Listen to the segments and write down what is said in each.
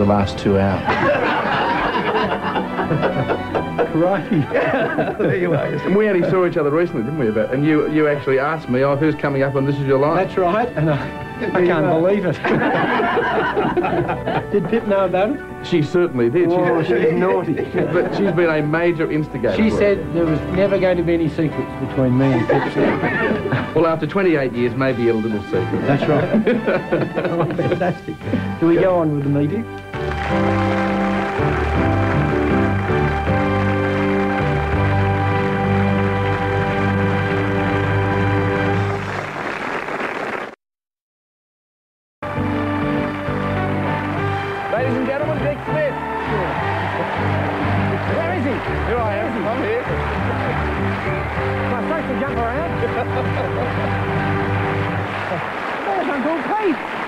the last two hours. Righty. there you are. And we only saw each other recently, didn't we? About and you you actually asked me, oh, who's coming up and this is your Life? That's right. And I, I can't believe it. Did Pip know about it? She certainly did. Oh, she's naughty. but she's been a major instigator. She for it. said there was never going to be any secrets between me and Pip. Well, after 28 years, maybe a little secret. That's right. oh, fantastic. Do we go on with the meeting? Ladies and gentlemen, Dick Smith. Where is he? Here I am. I'm here. Am I supposed to jump around? There's Uncle Pete.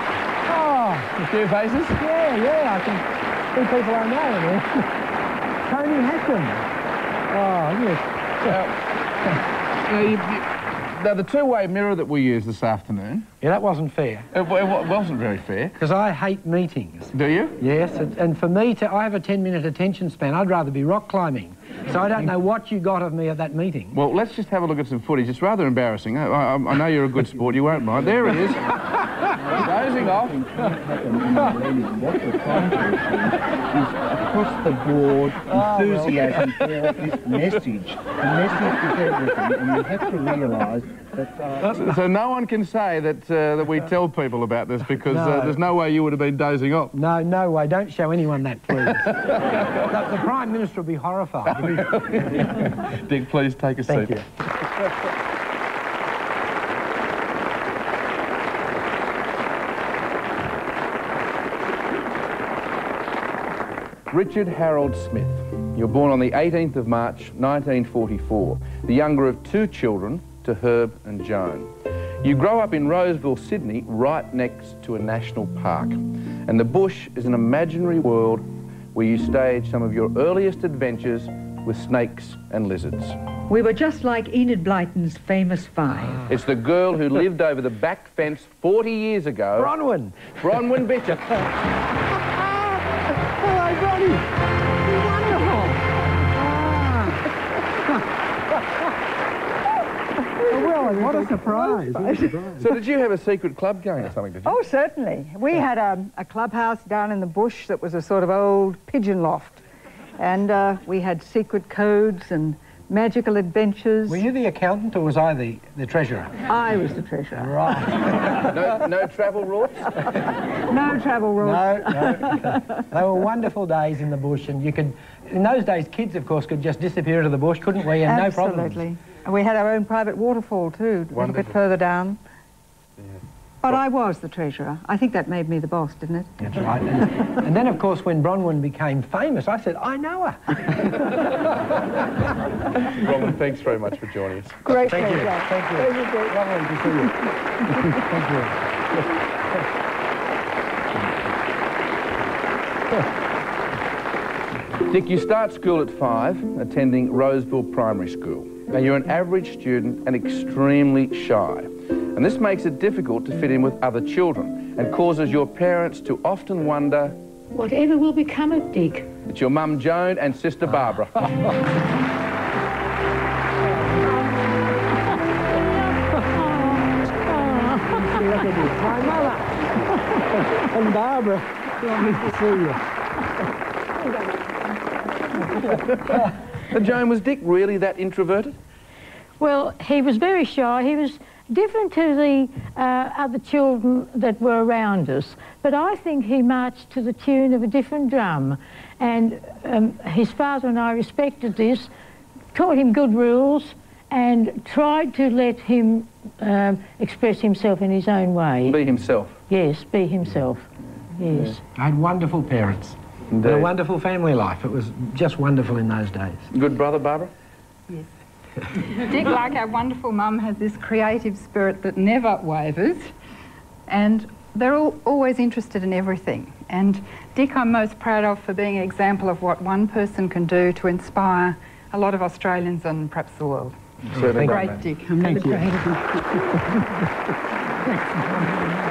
Oh, A few faces. yeah, yeah, I can see people I know in there. Tony Hatton. Oh, yes. Now, you, you, now, the two-way mirror that we used this afternoon, Yeah, that wasn't fair. it, it wasn't very fair. Because I hate meetings. Do you? Yes, and, and for me to, I have a 10 minute attention span. I'd rather be rock climbing. So I don't know what you got of me at that meeting. Well, let's just have a look at some footage. It's rather embarrassing. I, I, I know you're a good sport. You won't mind. There it is. Dozing off. What we're trying to achieve is across the board enthusiasm for this message. The message is everything, and you have to realise that uh, So no one can say that uh, that we tell people about this because uh, there's no way you would have been dozing off. No, no way. Don't show anyone that, please. the, the Prime Minister will be horrified. Dick, please take a Thank seat. you. Richard Harold Smith. You're born on the 18th of March 1944, the younger of two children to Herb and Joan. You grow up in Roseville, Sydney, right next to a national park. And the bush is an imaginary world where you stage some of your earliest adventures with snakes and lizards. We were just like Enid Blyton's famous five. Ah. It's the girl who lived over the back fence 40 years ago, Bronwyn. Bronwyn Bitcher. Hello, Bronny. Wonderful. Ah. well, what a surprise. What a surprise. So did you have a secret club going or something, did you? Oh, certainly. We had a, a clubhouse down in the bush that was a sort of old pigeon loft. And uh, we had secret codes and magical adventures. Were you the accountant or was I the, the treasurer? I was the treasurer. Right. No, no travel routes? No travel rules. No, no. they were wonderful days in the bush, and you could. In those days, kids, of course, could just disappear into the bush, couldn't we? And no problems. Absolutely. And we had our own private waterfall, too, a little bit further down. But I was the treasurer. I think that made me the boss, didn't it? That's right. And, and then, of course, when Bronwyn became famous, I said, I know her. Robin, thanks very much for joining us. Great Thank you. pleasure. Thank you. Pleasure, Dick. Lovely to see you. Thank you. Dick, you start school at five, attending Roseville Primary School. Now, you're an average student and extremely shy. And this makes it difficult to fit in with other children and causes your parents to often wonder Whatever will become of Dick? it's your mum Joan and sister Barbara. My mother. and Barbara. Lovely to see you. Now, Joan, was Dick really that introverted? Well, he was very shy. He was different to the uh, other children that were around us. But I think he marched to the tune of a different drum. And um, his father and I respected this, taught him good rules, and tried to let him um, express himself in his own way. Be himself. Yes, be himself. Yes. I had wonderful parents. And a wonderful family life. It was just wonderful in those days. Good brother, Barbara? Dick, like our wonderful mum, has this creative spirit that never wavers, and they're all, always interested in everything. And Dick, I'm most proud of for being an example of what one person can do to inspire a lot of Australians and perhaps the world. Certainly. Thank Great, Dick. I'm Thank really you. proud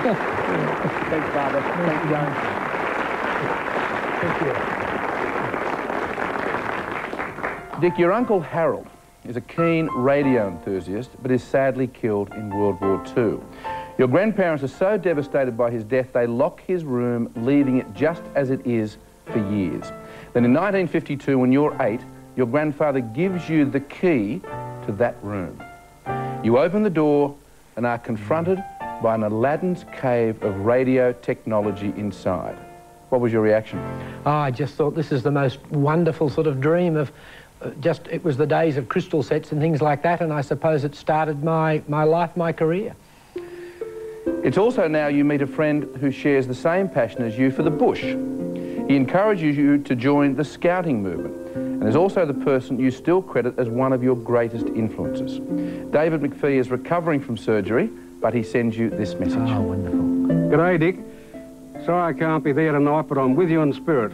you. Thanks, Barbara. Thank you, Joan. Thank you. Dick, your uncle Harold is a keen radio enthusiast, but is sadly killed in World War II. Your grandparents are so devastated by his death, they lock his room, leaving it just as it is for years. Then in 1952, when you're eight, your grandfather gives you the key to that room. You open the door and are confronted by an Aladdin's cave of radio technology inside. What was your reaction? Oh, I just thought this is the most wonderful sort of dream of Uh, just, it was the days of crystal sets and things like that, and I suppose it started my, my life, my career. It's also now you meet a friend who shares the same passion as you for the bush. He encourages you to join the scouting movement and is also the person you still credit as one of your greatest influences. David McPhee is recovering from surgery, but he sends you this message. Oh, wonderful. G'day, Dick. Sorry I can't be there tonight, but I'm with you in spirit.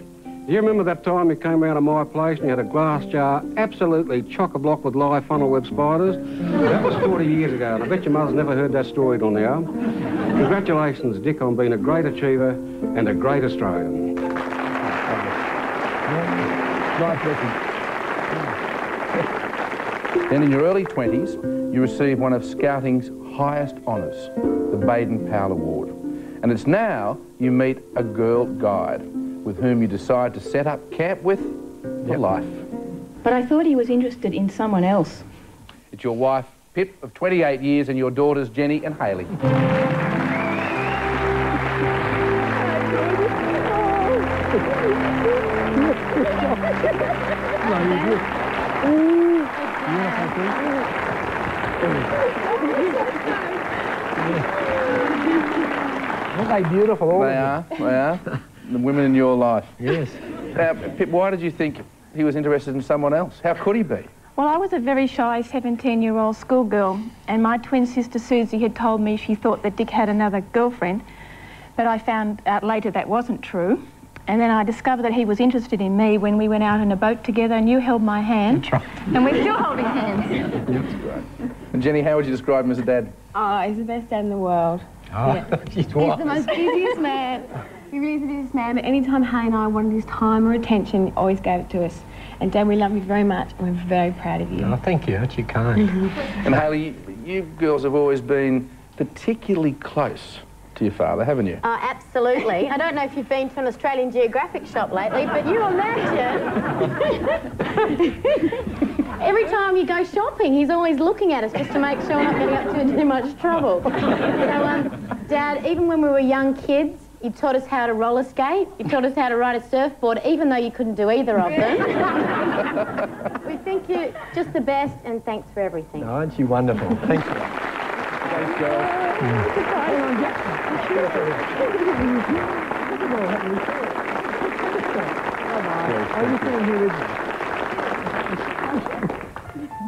Do you remember that time you came round to my place and you had a glass jar absolutely chock-a-block with live funnel web spiders? that was 40 years ago, and I bet your mother's never heard that story till now. Congratulations, Dick, on being a great achiever and a great Australian. Nice message. Then in your early 20s, you receive one of Scouting's highest honours, the Baden-Powell Award. And it's now you meet a girl guide with whom you decide to set up camp with for life. But I thought he was interested in someone else. It's your wife, Pip, of 28 years, and your daughters, Jenny and Hayley. Aren't they beautiful, all They of are, they are. The women in your life. Yes. Now, Pip, why did you think he was interested in someone else? How could he be? Well, I was a very shy 17-year-old schoolgirl, and my twin sister Susie had told me she thought that Dick had another girlfriend, but I found out later that wasn't true. And then I discovered that he was interested in me when we went out in a boat together, and you held my hand. Right. And we're still holding hands. That's great. And Jenny, how would you describe him as a dad? Oh, he's the best dad in the world. Ah, oh, she's He's the most busiest man. He really is the busiest man, but anytime Hay and I wanted his time or attention, he always gave it to us. And Dad, we love you very much, and we're very proud of you. Oh, thank you. Aren't you kind? And Hayley, you, you girls have always been particularly close to your father, haven't you? Oh, absolutely. I don't know if you've been to an Australian Geographic shop lately, but you imagine. Every time you go shopping, he's always looking at us just to make sure we're not getting up to too much trouble. So, um, Dad, even when we were young kids, you taught us how to roller skate, you taught us how to ride a surfboard, even though you couldn't do either of them. we think you're just the best, and thanks for everything. Oh, aren't you wonderful? Thank you. Thanks, girls.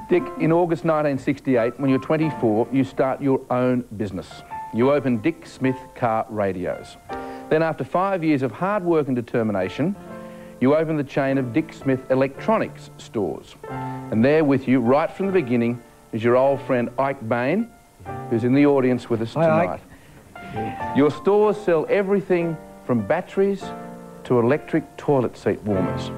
Dick, in August 1968, when you're 24, you start your own business. You open Dick Smith Car Radios. Then after five years of hard work and determination, you open the chain of Dick Smith Electronics stores. And there with you, right from the beginning, is your old friend Ike Bain, who's in the audience with us Hi, tonight. Ike. Your stores sell everything from batteries to electric toilet seat warmers.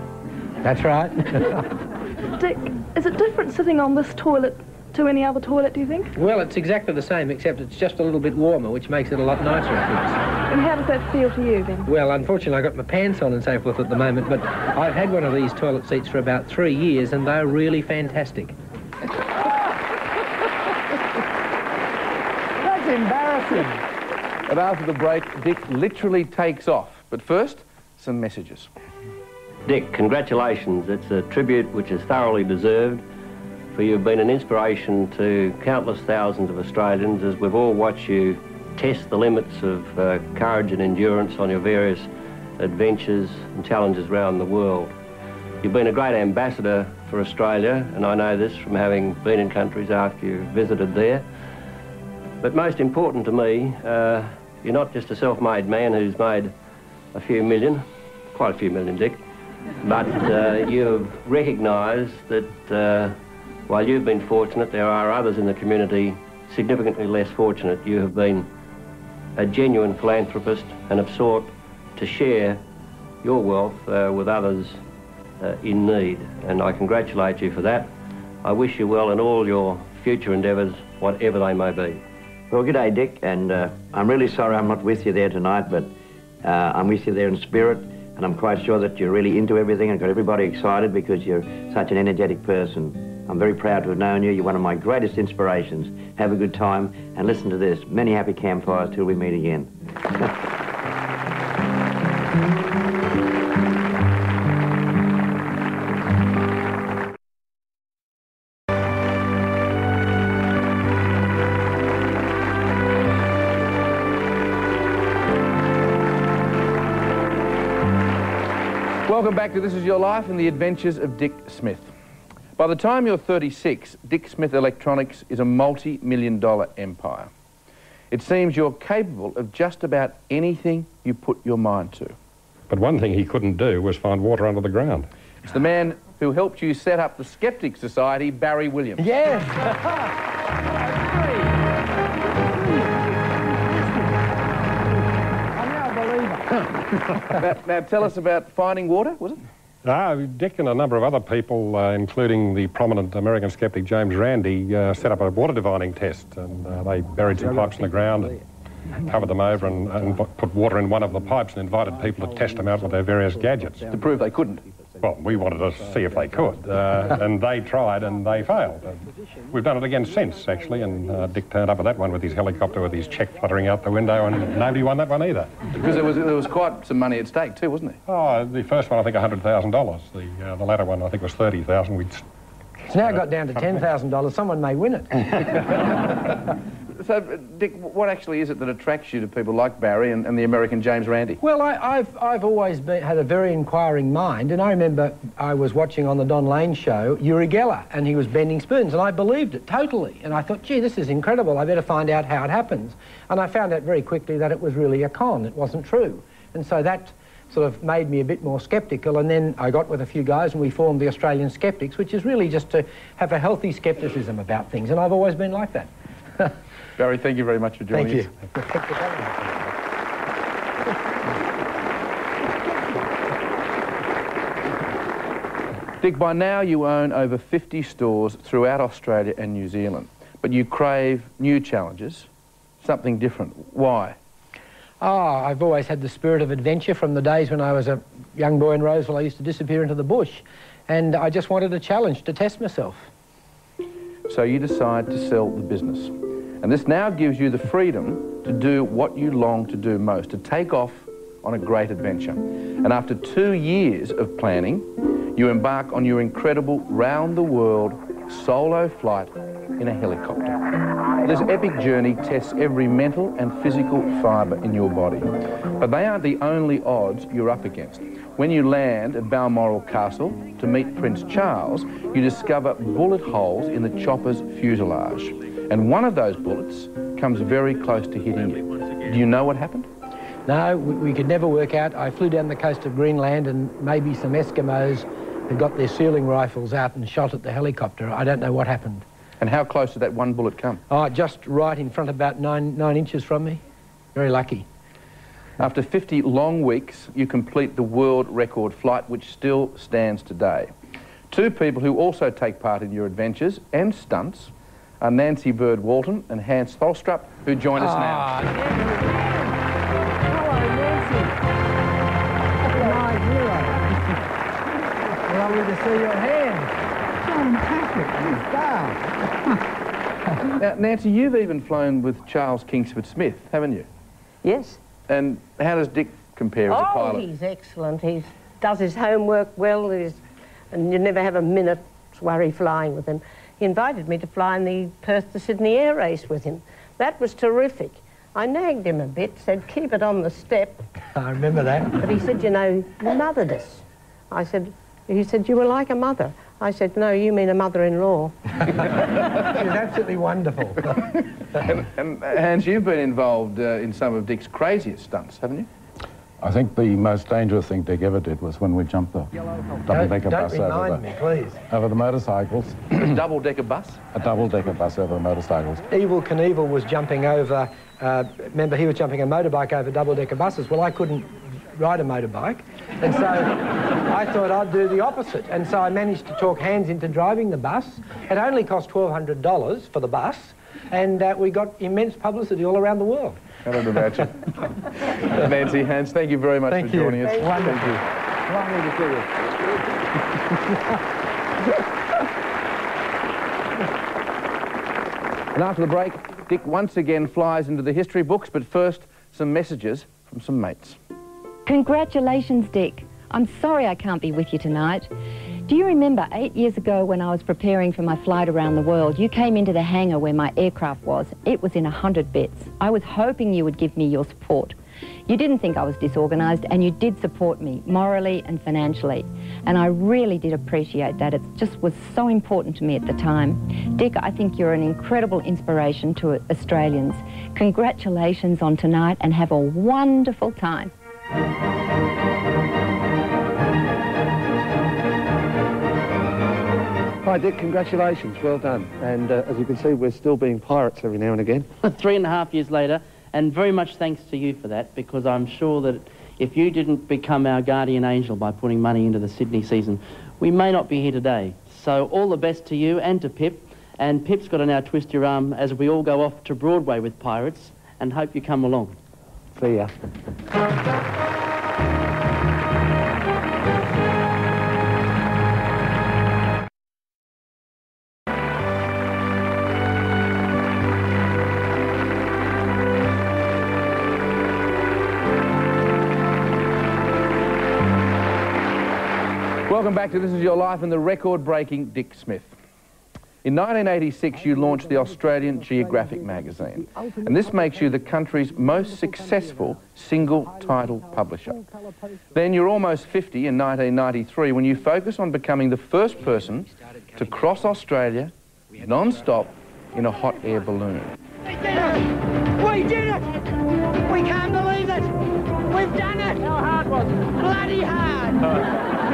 That's right. Dick, is it different sitting on this toilet to any other toilet, do you think? well, it's exactly the same, except it's just a little bit warmer, which makes it a lot nicer, of course. And how does that feel to you then? Well, unfortunately, I've got my pants on and so forth at the moment, but I've had one of these toilet seats for about three years, and they're really fantastic. That's embarrassing. And after the break, Dick literally takes off. But first, some messages. Dick, congratulations. It's a tribute which is thoroughly deserved, for you've been an inspiration to countless thousands of Australians as we've all watched you test the limits of uh, courage and endurance on your various adventures and challenges around the world. You've been a great ambassador for Australia, and I know this from having been in countries after you visited there. But most important to me, uh, you're not just a self-made man who's made a few million, quite a few million, Dick, but uh, you've recognised that uh, while you've been fortunate, there are others in the community significantly less fortunate. You have been a genuine philanthropist and have sought to share your wealth uh, with others uh, in need, and I congratulate you for that. I wish you well in all your future endeavours, whatever they may be. Well, good day, Dick, and uh, I'm really sorry I'm not with you there tonight, but uh, I'm with you there in spirit, and I'm quite sure that you're really into everything and got everybody excited because you're such an energetic person. I'm very proud to have known you. You're one of my greatest inspirations. Have a good time and listen to this. Many happy campfires till we meet again. Welcome back to This Is Your Life and the Adventures of Dick Smith. By the time you're 36, Dick Smith Electronics is a multi-million dollar empire. It seems you're capable of just about anything you put your mind to. But one thing he couldn't do was find water under the ground. It's the man who helped you set up the Skeptic Society, Barry Williams. Yes. I'm now, now tell us about finding water, was it? Ah, Dick and a number of other people, uh, including the prominent American skeptic James Randi, uh, set up a water divining test, and uh, they buried some pipes in the ground and covered them over and, and put water in one of the pipes and invited people to test them out with their various gadgets. To prove they couldn't. Well, we wanted to see if they could, uh, and they tried and they failed. And we've done it again since, actually, and uh, Dick turned up at that one with his helicopter with his cheque fluttering out the window, and nobody won that one either. Because there was, there was quite some money at stake too, wasn't there? Oh, the first one, I think, $100,000. The, uh, the latter one, I think, was 30000 We'd It's now got down to $10,000. Someone may win it. So, Dick, what actually is it that attracts you to people like Barry and, and the American James Randi? Well, I, have I've always been, had a very inquiring mind, and I remember I was watching on the Don Lane show Uri Geller, and he was bending spoons, and I believed it totally. And I thought, gee, this is incredible. I better find out how it happens. And I found out very quickly that it was really a con. It wasn't true. And so that sort of made me a bit more sceptical. And then I got with a few guys, and we formed the Australian Skeptics, which is really just to have a healthy scepticism about things. And I've always been like that. Barry, thank you very much for joining Thank us. you. Dick, by now you own over 50 stores throughout Australia and New Zealand, but you crave new challenges, something different. Why? Oh, I've always had the spirit of adventure from the days when I was a young boy in Roseville. I used to disappear into the bush, and I just wanted a challenge to test myself. So you decide to sell the business. And this now gives you the freedom to do what you long to do most, to take off on a great adventure. And after two years of planning, you embark on your incredible round-the-world solo flight in a helicopter. This epic journey tests every mental and physical fibre in your body. But they aren't the only odds you're up against. When you land at Balmoral Castle to meet Prince Charles, you discover bullet holes in the chopper's fuselage. And one of those bullets comes very close to hitting you. Do you know what happened? No, we, we could never work out. I flew down the coast of Greenland and maybe some Eskimos had got their sealing rifles out and shot at the helicopter. I don't know what happened. And how close did that one bullet come? Oh, just right in front, about nine, nine inches from me. Very lucky. After 50 long weeks, you complete the world record flight, which still stands today. Two people who also take part in your adventures and stunts are Nancy Bird Walton and Hans Tholstrup, who join us ah, now. Lovely to see your hand. Fantastic. now, Nancy, you've even flown with Charles Kingsford Smith, haven't you? Yes. And how does Dick compare as a oh, pilot? Oh, he's excellent. He does his homework well, he's, and you never have a minute's worry flying with him. He invited me to fly in the Perth to Sydney air race with him. That was terrific. I nagged him a bit, said, keep it on the step. I remember that. But he said, you know, you mothered us. I said, he said, you were like a mother. I said, no, you mean a mother-in-law. She's absolutely wonderful. and, and Hans, you've been involved uh, in some of Dick's craziest stunts, haven't you? I think the most dangerous thing Dick ever did was when we jumped the double-decker bus over remind the, me, please. over the motorcycles. Double-decker bus? A double-decker bus over the motorcycles. Evel Knievel was jumping over, uh, remember he was jumping a motorbike over double-decker buses. Well, I couldn't ride a motorbike. And so I thought I'd do the opposite. And so I managed to talk Hans into driving the bus. It only cost $1,200 for the bus, and uh, we got immense publicity all around the world. Can't imagine. Nancy Hans, thank you very much Thank for you. joining us. Thank you. Thank you. Lovely to see you. And after the break, Dick once again flies into the history books, but first, some messages from some mates. Congratulations, Dick. I'm sorry I can't be with you tonight. Do you remember eight years ago when I was preparing for my flight around the world, you came into the hangar where my aircraft was. It was in a hundred bits. I was hoping you would give me your support. You didn't think I was disorganised and you did support me morally and financially. And I really did appreciate that. It just was so important to me at the time. Dick, I think you're an incredible inspiration to Australians. Congratulations on tonight and have a wonderful time. Hi Dick, congratulations, well done. And uh, as you can see, we're still being pirates every now and again. Three and a half years later, and very much thanks to you for that, because I'm sure that if you didn't become our guardian angel by putting money into the Sydney season, we may not be here today. So all the best to you and to Pip. And Pip's got to now twist your arm as we all go off to Broadway with Pirates, and hope you come along. See ya. Welcome back to This Is Your Life and the record-breaking Dick Smith. In 1986, you launched the Australian Geographic magazine, and this makes you the country's most successful single-title publisher. Then you're almost 50 in 1993 when you focus on becoming the first person to cross Australia non-stop in a hot air balloon. We did it! We did it! We can't believe it! We've done it! How hard was it? Bloody hard!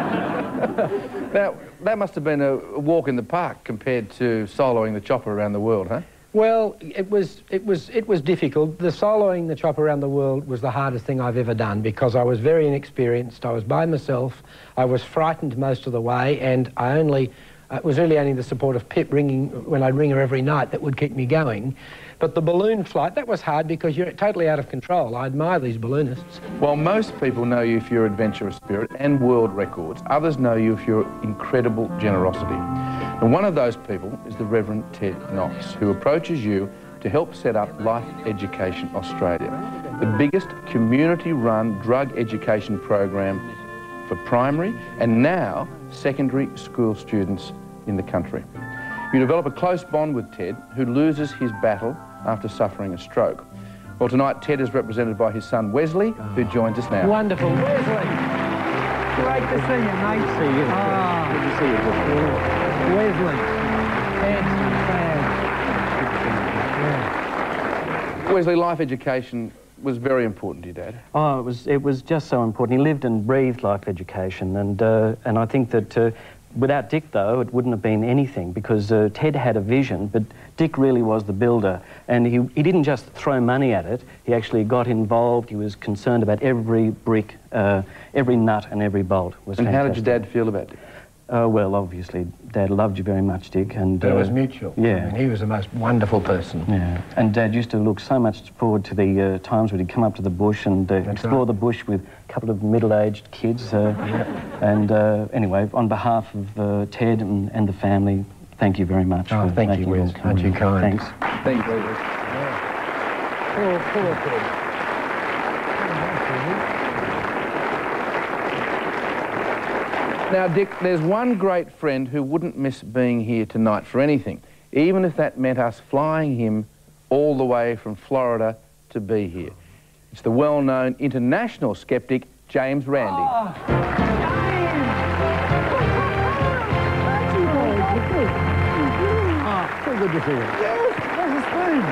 Now, that must have been a walk in the park compared to soloing the chopper around the world, huh? Well, it was, it, was, it was difficult. The soloing the chopper around the world was the hardest thing I've ever done because I was very inexperienced. I was by myself. I was frightened most of the way, and I only, uh, it was really only the support of Pip ringing when I'd ring her every night that would keep me going. But the balloon flight, that was hard because you're totally out of control. I admire these balloonists. While most people know you for your adventurous spirit and world records, others know you for your incredible generosity. And one of those people is the Reverend Ted Noffs, who approaches you to help set up Life Education Australia, the biggest community-run drug education program for primary and now secondary school students in the country. You develop a close bond with Ted, who loses his battle after suffering a stroke. Well, tonight Ted is represented by his son Wesley, who joins us now. Wonderful. Wesley. Great to see you, mate. See you. Ah. Good to see you. Wesley. Handsome, Wesley, life education was very important to your dad. Oh, it was, it was just so important. He lived and breathed life education, and, uh, and I think that uh, without Dick, though, it wouldn't have been anything because uh, Ted had a vision, but Dick really was the builder. And he, he didn't just throw money at it, he actually got involved. He was concerned about every brick, uh, every nut, and every bolt. Was and how did your dad feel about it? Uh, well, obviously, Dad loved you very much, Dick, and It uh, was mutual. Yeah, I mean, he was the most wonderful person. yeah. And Dad used to look so much forward to the uh, times when he'd come up to the bush and uh, explore right. the bush with a couple of middle-aged kids. Uh, And uh, anyway, on behalf of uh, Ted and, and the family, thank you very much. Oh, for thank you, making it all Wes. Aren't you kind? Thanks. Thank you, Wesley. Poor, poor Ted. Now, Dick, there's one great friend who wouldn't miss being here tonight for anything, even if that meant us flying him all the way from Florida to be here. It's the well-known international skeptic, James Randi. Ah. So good to see you. Where's the spoon?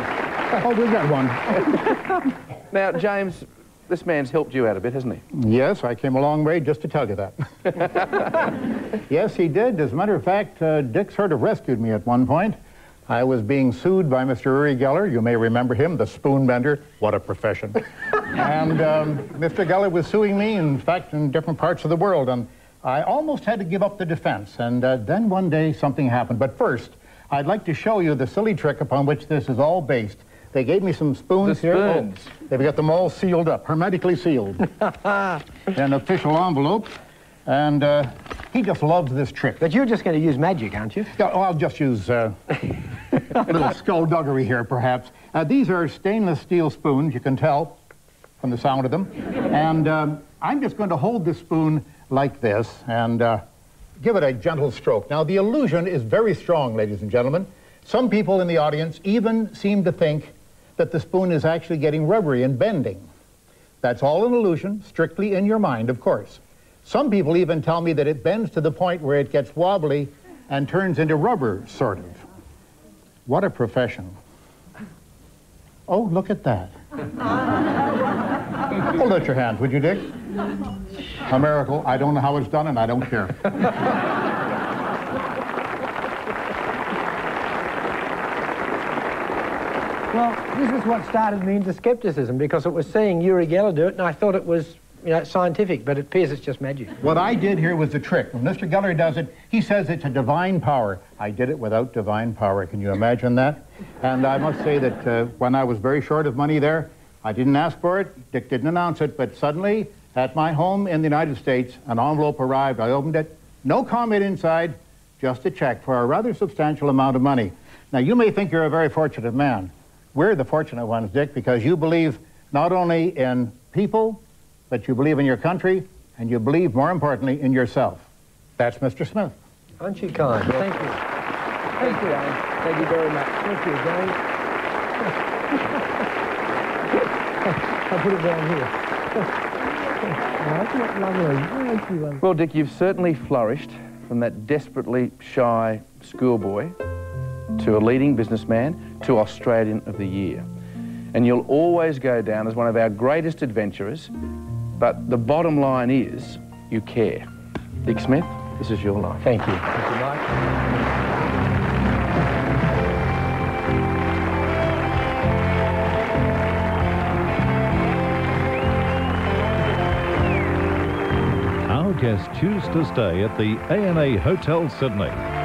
Oh, we've got one. Now, James, this man's helped you out a bit, hasn't he? Yes, I came a long way just to tell you that. yes, he did. As a matter of fact, uh, Dick sort of rescued me at one point. I was being sued by Mr. Uri Geller. You may remember him, the spoon bender. What a profession. and um, Mr. Geller was suing me, in fact, in different parts of the world. And I almost had to give up the defense. And uh, then one day something happened. But first, I'd like to show you the silly trick upon which this is all based. They gave me some spoons The here. spoons. Oh, they've got them all sealed up, hermetically sealed. An official envelope. And uh, he just loves this trick. But you're just going to use magic, aren't you? Yeah, well, I'll just use uh, a little skullduggery here, perhaps. Uh, these are stainless steel spoons, you can tell from the sound of them. And um, I'm just going to hold the spoon like this and uh, give it a gentle stroke. Now, the illusion is very strong, ladies and gentlemen. Some people in the audience even seem to think that the spoon is actually getting rubbery and bending. That's all an illusion, strictly in your mind, of course. Some people even tell me that it bends to the point where it gets wobbly and turns into rubber, sort of. What a profession. Oh, look at that. Hold out your hands, would you, Dick? A miracle. I don't know how it's done, and I don't care. Well, this is what started me into skepticism because it was seeing Uri Geller do it, and I thought it was, you know, scientific, but it appears it's just magic. What I did here was the trick. When Mr. Geller does it, he says it's a divine power. I did it without divine power. Can you imagine that? And I must say that uh, when I was very short of money there, I didn't ask for it. Dick didn't announce it, but suddenly at my home in the United States, an envelope arrived. I opened it. No comment inside, just a check for a rather substantial amount of money. Now, you may think you're a very fortunate man. We're the fortunate ones, Dick, because you believe not only in people, but you believe in your country, and you believe, more importantly, in yourself. That's Mr. Smith. Aren't you kind? Thank you. Thank you, Alan. Thank you very much. Thank you, James. I'll put it down here. Isn't that lovely? Thank you. um, Well, Dick, you've certainly flourished from that desperately shy schoolboy to a leading businessman to Australian of the Year. And you'll always go down as one of our greatest adventurers, but the bottom line is you care. Dick Smith, this is your life. Thank you. Thank you, Mike. Our guests choose to stay at the ANA Hotel Sydney.